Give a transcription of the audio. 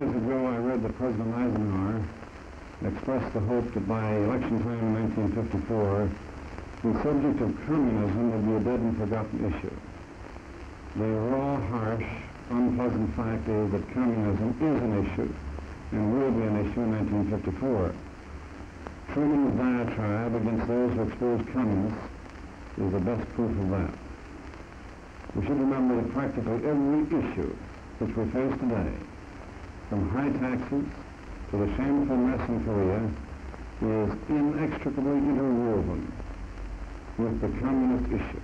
Years ago, I read that President Eisenhower expressed the hope that by election time in 1954, the subject of communism would be a dead and forgotten issue. The raw, harsh, unpleasant fact is that communism is an issue and will be an issue in 1954. Truman's diatribe against those who expose communists is the best proof of that. We should remember that practically every issue which we face today, from high taxes to the shameful mess in Korea, is inextricably interwoven with the communist issue.